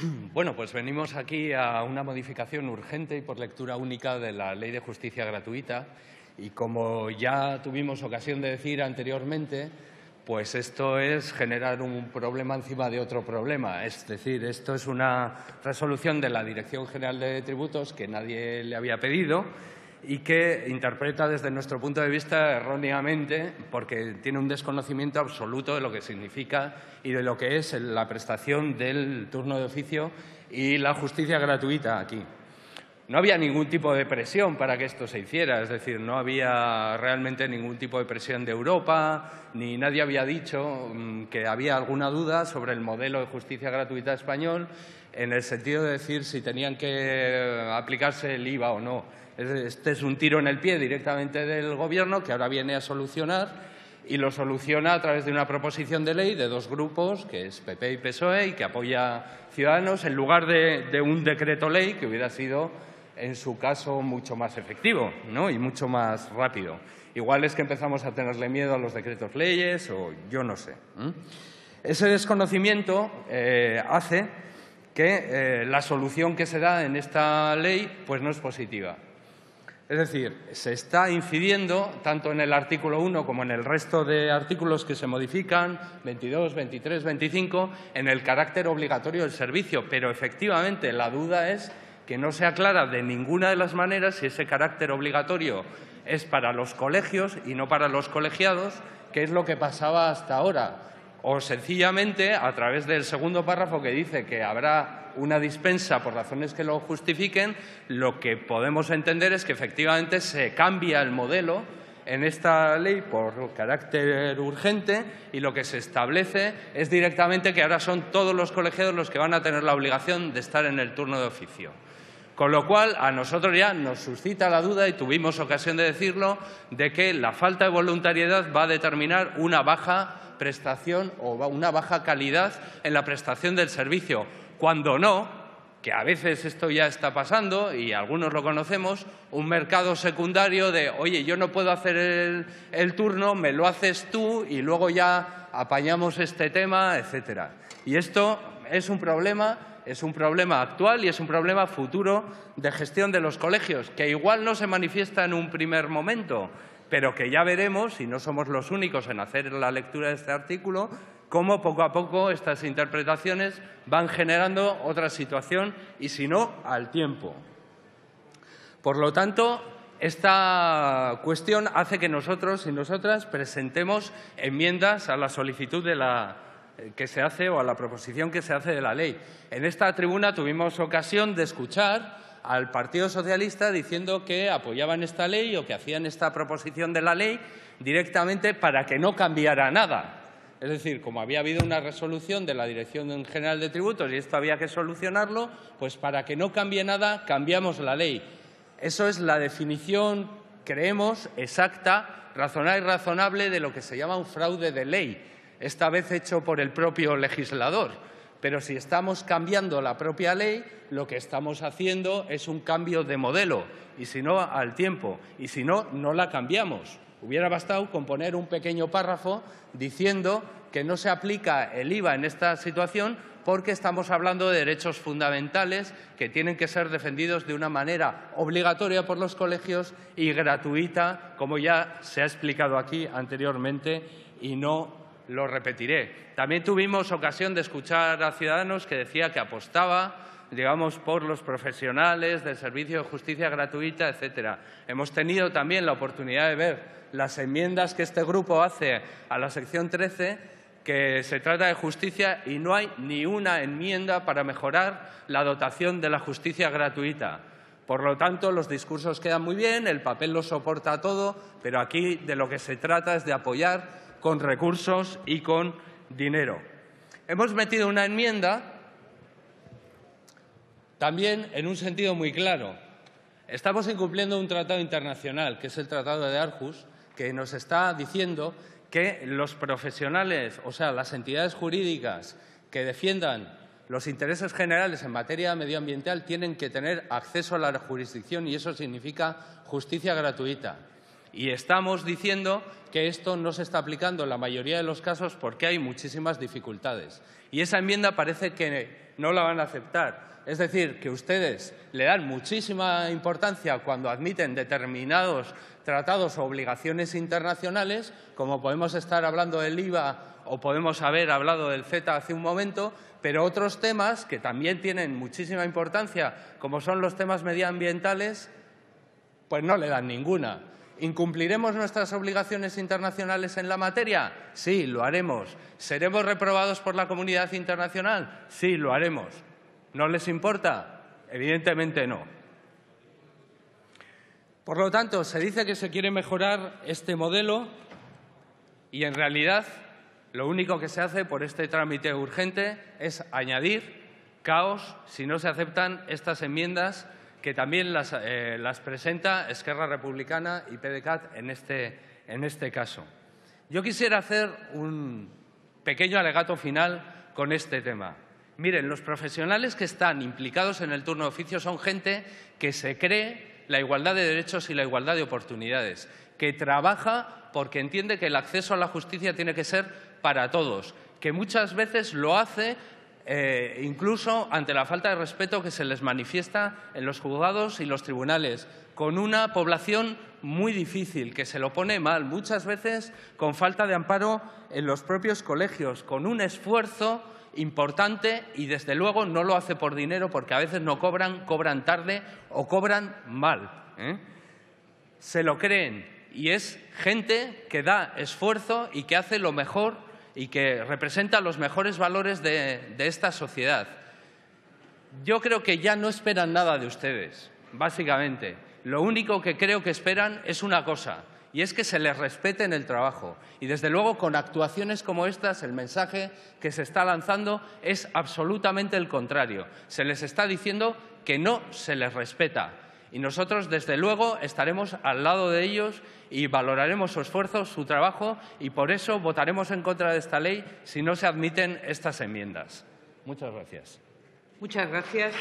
Bueno, pues venimos aquí a una modificación urgente y por lectura única de la Ley de Justicia Gratuita y como ya tuvimos ocasión de decir anteriormente, pues esto es generar un problema encima de otro problema. Es decir, esto es una resolución de la Dirección General de Tributos que nadie le había pedido y que interpreta desde nuestro punto de vista erróneamente porque tiene un desconocimiento absoluto de lo que significa y de lo que es la prestación del turno de oficio y la justicia gratuita aquí. No había ningún tipo de presión para que esto se hiciera, es decir, no había realmente ningún tipo de presión de Europa, ni nadie había dicho mm, que había alguna duda sobre el modelo de justicia gratuita español en el sentido de decir si tenían que aplicarse el IVA o no. Este es un tiro en el pie directamente del Gobierno que ahora viene a solucionar y lo soluciona a través de una proposición de ley de dos grupos, que es PP y PSOE, y que apoya Ciudadanos, en lugar de, un decreto ley que hubiera sido, en su caso, mucho más efectivo y mucho más rápido. Igual es que empezamos a tenerle miedo a los decretos leyes o yo no sé. Ese desconocimiento eh, hace que eh, la solución que se da en esta ley pues no es positiva. Es decir, se está incidiendo tanto en el artículo 1 como en el resto de artículos que se modifican, 22, 23, 25, en el carácter obligatorio del servicio. Pero efectivamente la duda es que no se aclara de ninguna de las maneras si ese carácter obligatorio es para los colegios y no para los colegiados, que es lo que pasaba hasta ahora. O sencillamente, a través del segundo párrafo que dice que habrá una dispensa por razones que lo justifiquen, lo que podemos entender es que efectivamente se cambia el modelo en esta ley por carácter urgente y lo que se establece es directamente que ahora son todos los colegiados los que van a tener la obligación de estar en el turno de oficio. Con lo cual, a nosotros ya nos suscita la duda, y tuvimos ocasión de decirlo, de que la falta de voluntariedad va a determinar una baja prestación o una baja calidad en la prestación del servicio cuando no, que a veces esto ya está pasando y algunos lo conocemos, un mercado secundario de, oye, yo no puedo hacer el, turno, me lo haces tú y luego ya apañamos este tema, etcétera. Y esto es un problema, es un problema actual y es un problema futuro de gestión de los colegios, que igual no se manifiesta en un primer momento, pero que ya veremos, y no somos los únicos en hacer la lectura de este artículo, cómo poco a poco estas interpretaciones van generando otra situación y, si no, al tiempo. Por lo tanto, esta cuestión hace que nosotros y nosotras presentemos enmiendas a la solicitud de la, que se hace o a la proposición que se hace de la ley. En esta tribuna tuvimos ocasión de escuchar al Partido Socialista diciendo que apoyaban esta ley o que hacían esta proposición de la ley directamente para que no cambiara nada. Es decir, como había habido una resolución de la Dirección General de Tributos y esto había que solucionarlo, pues para que no cambie nada, cambiamos la ley. Eso es la definición, creemos, exacta, razonable y razonable de lo que se llama un fraude de ley, esta vez hecho por el propio legislador. Pero si estamos cambiando la propia ley, lo que estamos haciendo es un cambio de modelo, y si no, al tiempo, y si no, no la cambiamos. Hubiera bastado con poner un pequeño párrafo diciendo que no se aplica el IVA en esta situación porque estamos hablando de derechos fundamentales que tienen que ser defendidos de una manera obligatoria por los colegios y gratuita, como ya se ha explicado aquí anteriormente, y no lo repetiré. También tuvimos ocasión de escuchar a ciudadanos que decía que apostaba digamos, por los profesionales del servicio de justicia gratuita, etcétera. Hemos tenido también la oportunidad de ver las enmiendas que este grupo hace a la sección 13 que se trata de justicia y no hay ni una enmienda para mejorar la dotación de la justicia gratuita. Por lo tanto, los discursos quedan muy bien, el papel lo soporta todo, pero aquí de lo que se trata es de apoyar con recursos y con dinero. Hemos metido una enmienda también en un sentido muy claro. Estamos incumpliendo un tratado internacional, que es el Tratado de Arhus, que nos está diciendo que los profesionales, o sea, las entidades jurídicas que defiendan los intereses generales en materia medioambiental tienen que tener acceso a la jurisdicción y eso significa justicia gratuita. Y estamos diciendo que esto no se está aplicando en la mayoría de los casos porque hay muchísimas dificultades. Y esa enmienda parece que no la van a aceptar. Es decir, que ustedes le dan muchísima importancia cuando admiten determinados tratados o obligaciones internacionales, como podemos estar hablando del IVA o podemos haber hablado del CETA hace un momento, pero otros temas que también tienen muchísima importancia, como son los temas medioambientales, pues no le dan ninguna. ¿Incumpliremos nuestras obligaciones internacionales en la materia? Sí, lo haremos. ¿Seremos reprobados por la comunidad internacional? Sí, lo haremos. ¿No les importa? Evidentemente no. Por lo tanto, se dice que se quiere mejorar este modelo y, en realidad, lo único que se hace por este trámite urgente es añadir caos si no se aceptan estas enmiendas que también las, eh, presenta Esquerra Republicana y PDCAT en este, en este caso. Yo quisiera hacer un pequeño alegato final con este tema. Miren, los profesionales que están implicados en el turno de oficio son gente que se cree la igualdad de derechos y la igualdad de oportunidades, que trabaja porque entiende que el acceso a la justicia tiene que ser para todos, que muchas veces lo hace eh, incluso ante la falta de respeto que se les manifiesta en los juzgados y los tribunales, con una población muy difícil, que se lo pone mal, muchas veces con falta de amparo en los propios colegios, con un esfuerzo importante y desde luego no lo hace por dinero porque a veces no cobran, cobran tarde o cobran mal. ¿eh? Se lo creen y es gente que da esfuerzo y que hace lo mejor y que representa los mejores valores de, de esta sociedad. Yo creo que ya no esperan nada de ustedes, básicamente. Lo único que creo que esperan es una cosa, y es que se les respete en el trabajo. Y desde luego con actuaciones como estas el mensaje que se está lanzando es absolutamente el contrario. Se les está diciendo que no se les respeta. Y nosotros, desde luego, estaremos al lado de ellos y valoraremos su esfuerzo, su trabajo, y por eso votaremos en contra de esta ley si no se admiten estas enmiendas. Muchas gracias. Muchas gracias.